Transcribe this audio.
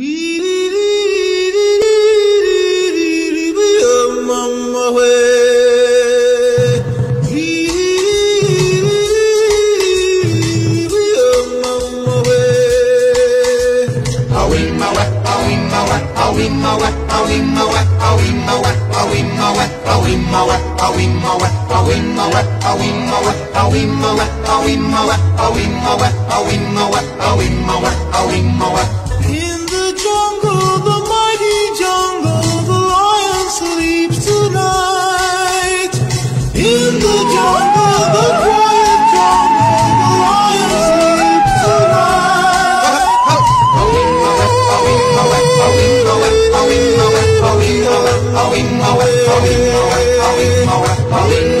In Hey, hey, hey,